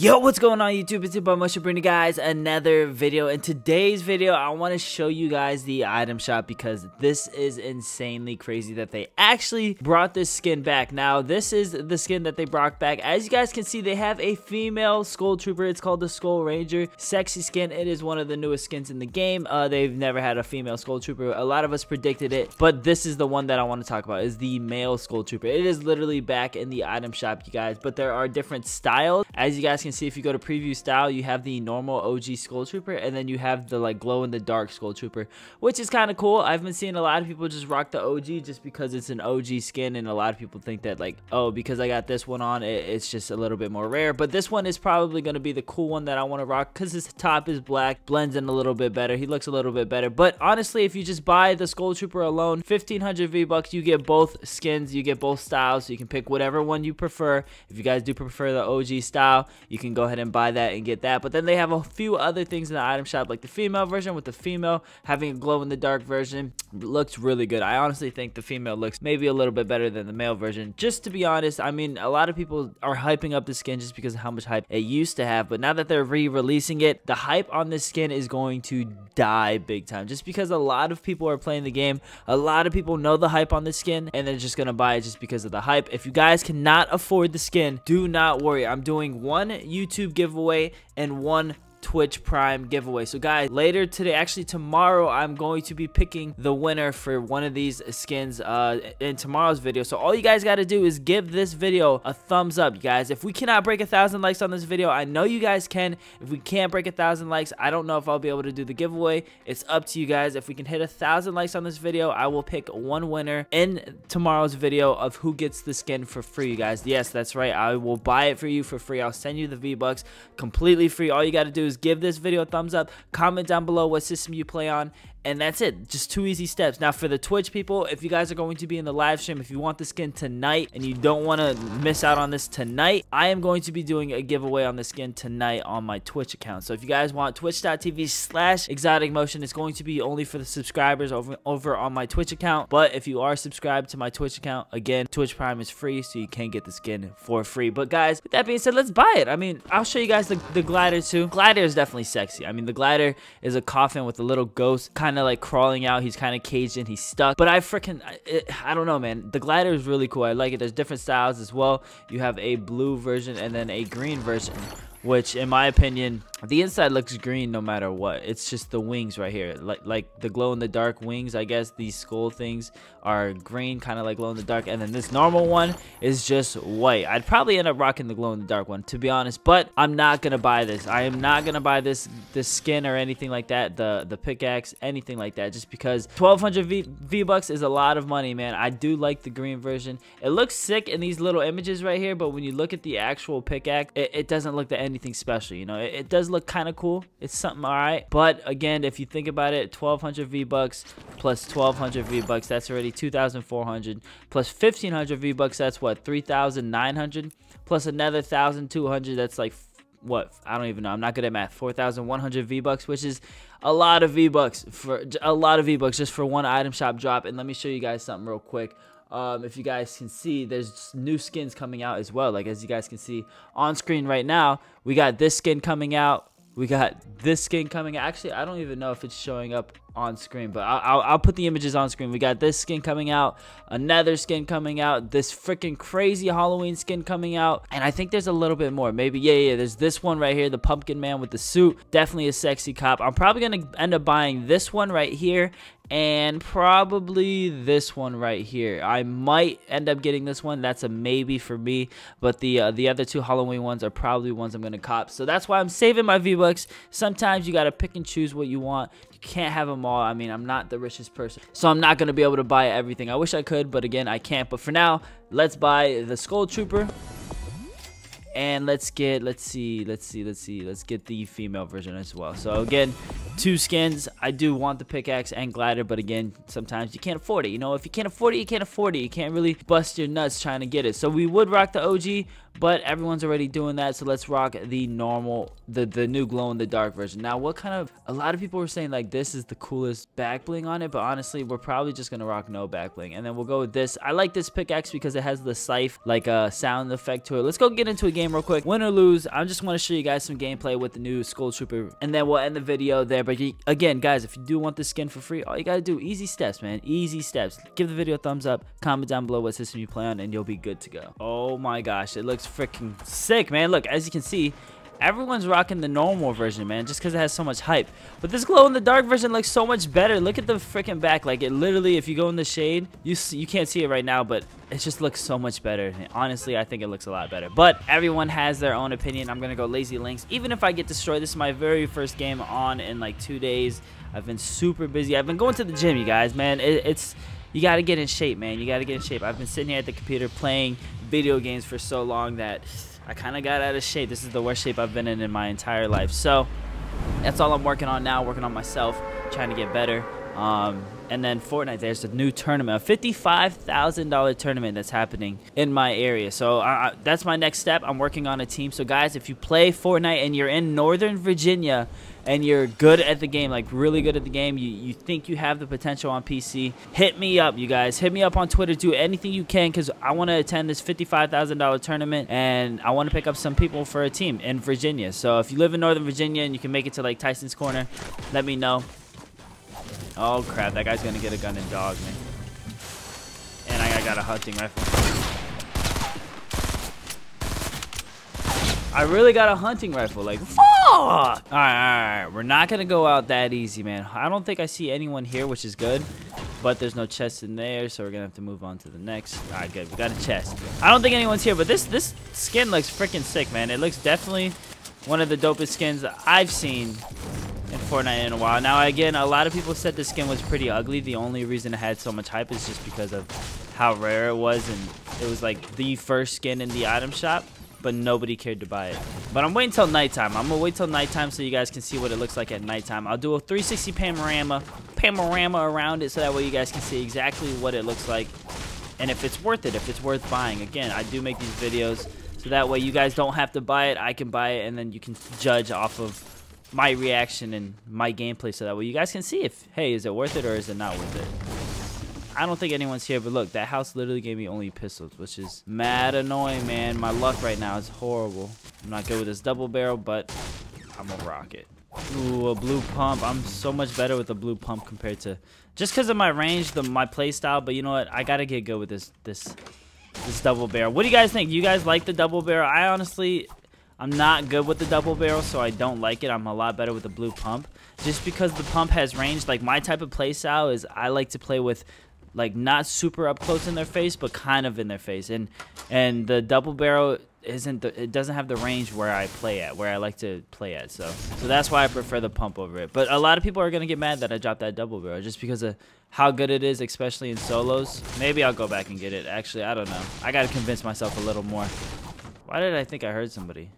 Yo, what's going on YouTube? It's your boy Moshe bringing you guys another video. In today's video, I want to show you guys the item shop because this is insanely crazy that they actually brought this skin back. Now, this is the skin that they brought back. As you guys can see, they have a female Skull Trooper. It's called the Skull Ranger. Sexy skin. It is one of the newest skins in the game. Uh, they've never had a female Skull Trooper. A lot of us predicted it, but this is the one that I want to talk about is the male Skull Trooper. It is literally back in the item shop, you guys, but there are different styles. As you guys guys can see if you go to preview style you have the normal OG Skull Trooper and then you have the like glow in the dark Skull Trooper which is kind of cool. I've been seeing a lot of people just rock the OG just because it's an OG skin and a lot of people think that like oh because I got this one on it, it's just a little bit more rare. But this one is probably going to be the cool one that I want to rock because his top is black blends in a little bit better. He looks a little bit better. But honestly if you just buy the Skull Trooper alone 1500 V-Bucks you get both skins you get both styles so you can pick whatever one you prefer. If you guys do prefer the OG style you can go ahead and buy that and get that. But then they have a few other things in the item shop, like the female version with the female having a glow in the dark version. Looks really good. I honestly think the female looks maybe a little bit better than the male version. Just to be honest, I mean, a lot of people are hyping up the skin just because of how much hype it used to have. But now that they're re-releasing it, the hype on this skin is going to die big time. Just because a lot of people are playing the game, a lot of people know the hype on this skin, and they're just going to buy it just because of the hype. If you guys cannot afford the skin, do not worry. I'm doing one YouTube giveaway and one Twitch Prime giveaway. So guys, later today, actually tomorrow, I'm going to be picking the winner for one of these skins uh, in tomorrow's video. So all you guys got to do is give this video a thumbs up, you guys. If we cannot break a thousand likes on this video, I know you guys can. If we can't break a thousand likes, I don't know if I'll be able to do the giveaway. It's up to you guys. If we can hit a thousand likes on this video, I will pick one winner in tomorrow's video of who gets the skin for free, you guys. Yes, that's right. I will buy it for you for free. I'll send you the V-Bucks completely free. All you got to do is give this video a thumbs up, comment down below what system you play on, and that's it. Just two easy steps. Now for the twitch people if you guys are going to be in the live stream if you want the skin tonight and you don't want to miss out on this tonight i am going to be doing a giveaway on the skin tonight on my twitch account. So if you guys want twitch.tv slash exotic motion it's going to be only for the subscribers over over on my twitch account. But if you are subscribed to my twitch account again twitch prime is free so you can get the skin for free. But guys with that being said let's buy it. I mean i'll show you guys the, the glider too. Glider is definitely sexy. I mean the glider is a coffin with a little ghost kind kind of like crawling out. He's kind of caged in. He's stuck. But I freaking, I don't know, man. The glider is really cool. I like it. There's different styles as well. You have a blue version and then a green version which in my opinion the inside looks green no matter what. It's just the wings right here. Like like the glow in the dark wings i guess these skull things are green kind of like glow in the dark. And then this normal one is just white. I'd probably end up rocking the glow in the dark one to be honest. But i'm not gonna buy this. I am not gonna buy this this skin or anything like that the the pickaxe anything like that just because 1200 v, v bucks is a lot of money man. I do like the green version. It looks sick in these little images right here but when you look at the actual pickaxe it, it doesn't look the anything special. You know, it, it does look kind of cool. It's something all right. But again, if you think about it, 1,200 V-Bucks plus 1,200 V-Bucks, that's already 2,400. Plus 1,500 V-Bucks, that's what, 3,900? Plus another 1,200, that's like what I don't even know. I'm not good at math. 4,100 V bucks, which is a lot of V bucks for a lot of V bucks just for one item shop drop. And let me show you guys something real quick. Um, if you guys can see, there's new skins coming out as well. Like as you guys can see on screen right now, we got this skin coming out. We got this skin coming. Actually, I don't even know if it's showing up on screen, but I'll, I'll, put the images on screen. We got this skin coming out, another skin coming out, this freaking crazy Halloween skin coming out, and I think there's a little bit more. Maybe, yeah, yeah, there's this one right here, the Pumpkin Man with the suit. Definitely a sexy cop. I'm probably going to end up buying this one right here and probably this one right here. I might end up getting this one. That's a maybe for me, but the uh, the other two Halloween ones are probably ones I'm going to cop. So that's why I'm saving my V-Bucks. Sometimes you got to pick and choose what you want. Can't have them all. I mean, I'm not the richest person, so I'm not going to be able to buy everything. I wish I could, but again, I can't. But for now, let's buy the Skull Trooper and let's get let's see let's see let's see let's get the female version as well so again two skins i do want the pickaxe and glider but again sometimes you can't afford it you know if you can't afford it you can't afford it you can't really bust your nuts trying to get it so we would rock the og but everyone's already doing that. So let's rock the normal, the, the new glow in the dark version. Now, what kind of, a lot of people were saying like this is the coolest back bling on it, but honestly, we're probably just to rock no back bling. And then we'll go with this. I like this pickaxe because it has the scythe, like a sound effect to it. Let's go get into a game real quick. Win or lose, I just want to show you guys some gameplay with the new Skull Trooper, and then we'll end the video there. But again, guys, if you do want the skin for free, all you got to do, easy steps, man. Easy steps. Give the video a thumbs up, comment down below what system you play on, and you'll be good to go. Oh my gosh, it looks freaking sick, man. Look, as you can see, everyone's rocking the normal version, man, just because it has so much hype. But this glow-in-the-dark version looks so much better. Look at the freaking back. Like, it literally, if you go in the shade, you you can't see it right now, but it just looks so much better. Honestly, I think it looks a lot better. But everyone has their own opinion. I'm going to go Lazy Links. Even if I get destroyed, this is my very first game on in, like, two days. I've been super busy. I've been going to the gym, you guys, man. It, it's you got to get in shape, man. You got to get in shape. I've been sitting here at the computer playing video games for so long that I kind of got out of shape. This is the worst shape I've been in in my entire life. So that's all I'm working on now, working on myself, trying to get better. Um, and then Fortnite, there's a new tournament, a $55,000 tournament that's happening in my area. So uh, that's my next step. I'm working on a team. So guys, if you play Fortnite and you're in Northern Virginia and you're good at the game, like really good at the game, you, you think you have the potential on PC, hit me up, you guys. Hit me up on Twitter. Do anything you can because I want to attend this $55,000 tournament and I want to pick up some people for a team in Virginia. So if you live in Northern Virginia and you can make it to like Tyson's Corner, let me know. Oh crap, that guy's gonna get a gun and dog me. And I got a hunting rifle. I really got a hunting rifle, like, fuck! Alright, alright, we're not gonna go out that easy, man. I don't think I see anyone here, which is good. But there's no chest in there, so we're gonna have to move on to the next. Alright, good, we got a chest. I don't think anyone's here, but this, this skin looks freaking sick, man. It looks definitely one of the dopest skins I've seen Fortnite in a while. Now, again, a lot of people said the skin was pretty ugly. The only reason it had so much hype is just because of how rare it was, and it was like the first skin in the item shop, but nobody cared to buy it. But I'm waiting till nighttime. I'm gonna wait till nighttime so you guys can see what it looks like at nighttime. I'll do a 360 panorama, panorama around it so that way you guys can see exactly what it looks like and if it's worth it, if it's worth buying. Again, I do make these videos so that way you guys don't have to buy it. I can buy it and then you can judge off of my reaction and my gameplay so that way you guys can see if, hey, is it worth it or is it not worth it? I don't think anyone's here, but look, that house literally gave me only pistols, which is mad annoying, man. My luck right now is horrible. I'm not good with this double barrel, but I'm gonna rock it. Ooh, a blue pump. I'm so much better with a blue pump compared to just because of my range, the my play style. But you know what? I gotta get good with this this this double barrel. What do you guys think? You guys like the double barrel? I honestly, I'm not good with the double barrel, so I don't like it. I'm a lot better with the blue pump. Just because the pump has range, like my type of play style is I like to play with like not super up close in their face, but kind of in their face. And and the double barrel isn't the, it doesn't have the range where I play at, where I like to play at. So so that's why I prefer the pump over it. But a lot of people are gonna get mad that I dropped that double barrel just because of how good it is, especially in solos. Maybe I'll go back and get it. Actually, I don't know. I gotta convince myself a little more. Why did I think I heard somebody?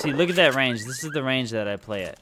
See, look at that range. This is the range that I play at.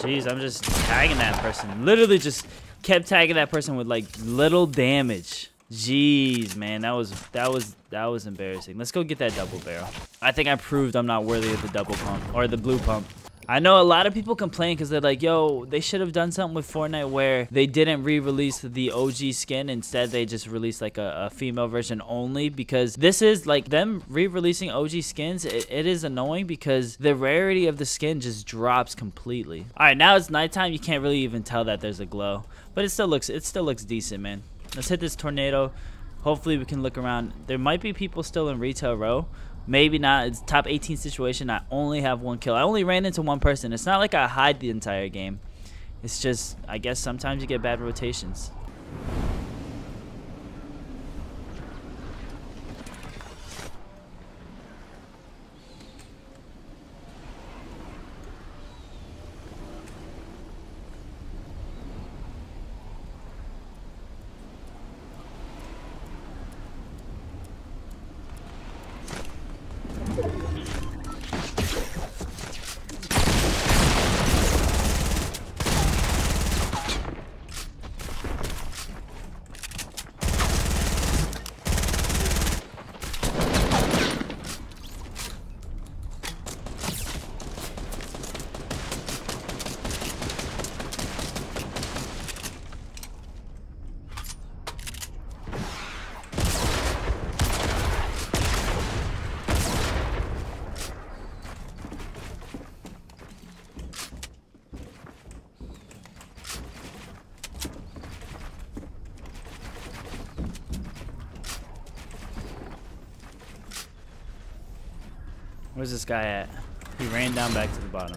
Jeez, I'm just tagging that person. Literally just kept tagging that person with like little damage. Jeez, man, that was that was that was embarrassing. Let's go get that double barrel. I think I proved I'm not worthy of the double pump or the blue pump. I know a lot of people complain because they're like, yo, they should have done something with Fortnite where they didn't re-release the OG skin. Instead, they just released like a, a, female version only because this is like them re-releasing OG skins. It, it is annoying because the rarity of the skin just drops completely. All right, now it's nighttime. You can't really even tell that there's a glow, but it still looks it still looks decent, man. Let's hit this tornado. Hopefully we can look around. There might be people still in retail row. Maybe not. It's top 18 situation. I only have one kill. I only ran into one person. It's not like I hide the entire game. It's just, I guess sometimes you get bad rotations. Where's this guy at? He ran down back to the bottom.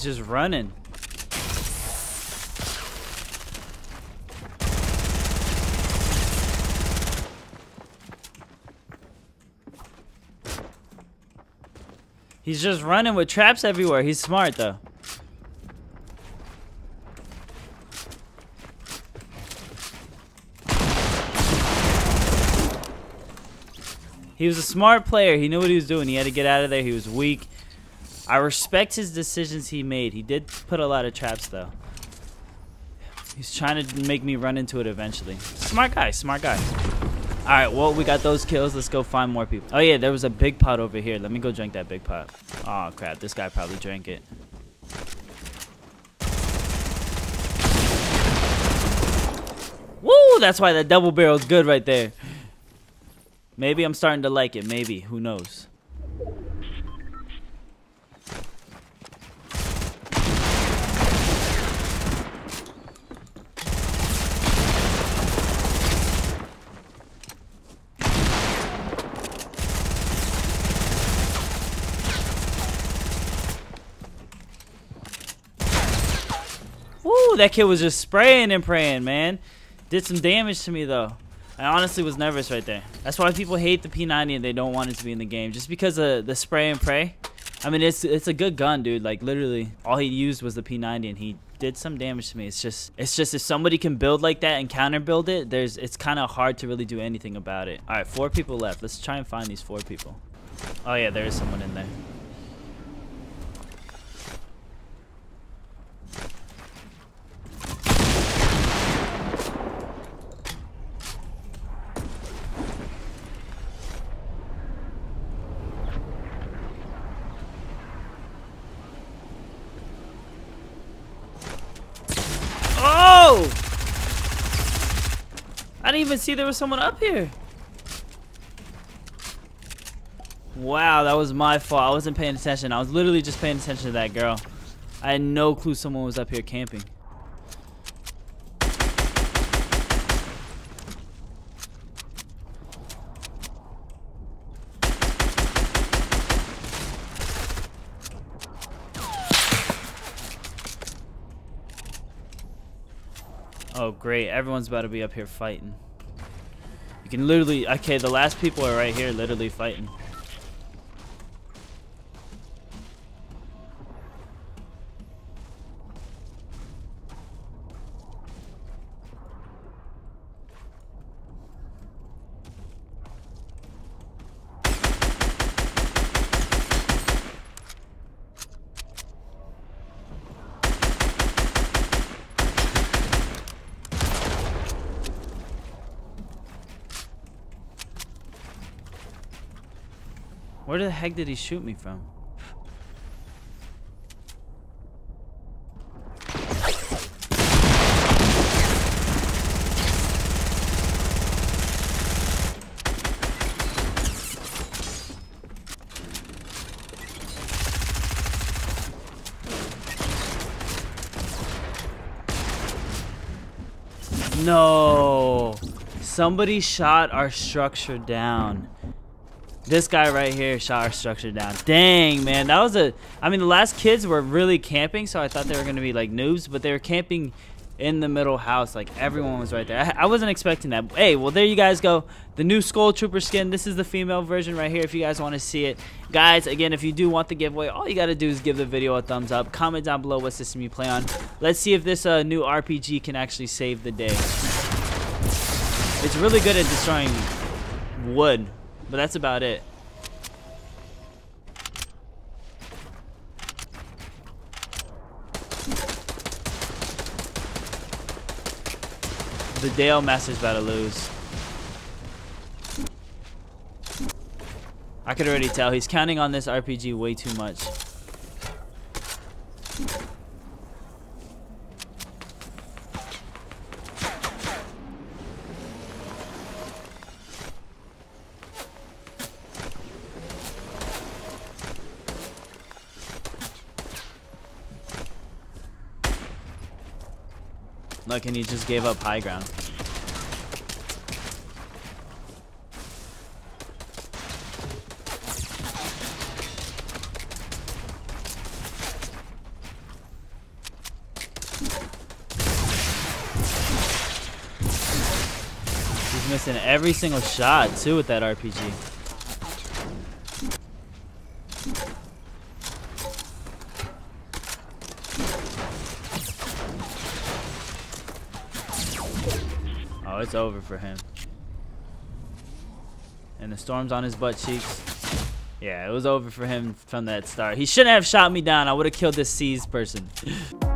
He's just running. He's just running with traps everywhere. He's smart though. He was a smart player. He knew what he was doing. He had to get out of there. He was weak. I respect his decisions he made. He did put a lot of traps, though. He's trying to make me run into it eventually. Smart guy, smart guy. Alright, well, we got those kills. Let's go find more people. Oh, yeah, there was a big pot over here. Let me go drink that big pot. Oh, crap. This guy probably drank it. Woo! That's why that double barrel's good right there. Maybe I'm starting to like it. Maybe. Who knows? Woo, that kid was just spraying and praying, man. Did some damage to me, though. I honestly was nervous right there. That's why people hate the P90 and they don't want it to be in the game. Just because of the spray and pray. I mean, it's it's a good gun, dude. Like, literally, all he used was the P90 and he did some damage to me. It's just, it's just if somebody can build like that and counter build it, there's, it's kind of hard to really do anything about it. All right, four people left. Let's try and find these four people. Oh, yeah, there is someone in there. Oh! I didn't even see there was someone up here. Wow, that was my fault. I wasn't paying attention. I was literally just paying attention to that girl. I had no clue someone was up here camping. Oh, great. Everyone's about to be up here fighting. You can literally... Okay, the last people are right here literally fighting. Where the heck did he shoot me from? No. Somebody shot our structure down. This guy right here shot our structure down. Dang, man. That was a... I mean, the last kids were really camping, so I thought they were going to be, like, noobs. But they were camping in the middle house. Like, everyone was right there. I, I, wasn't expecting that. Hey, well, there you guys go. The new Skull Trooper skin. This is the female version right here if you guys want to see it. Guys, again, if you do want the giveaway, all you got to do is give the video a thumbs up. Comment down below what system you play on. Let's see if this uh, new RPG can actually save the day. It's really good at destroying wood, but that's about it. The Dale Master's about to lose. I could already tell he's counting on this RPG way too much. Look, and he just gave up high ground. He's missing every single shot, too, with that RPG. It's over for him. And the storm's on his butt cheeks. Yeah, it was over for him from that start. He shouldn't have shot me down. I would have killed this seized person.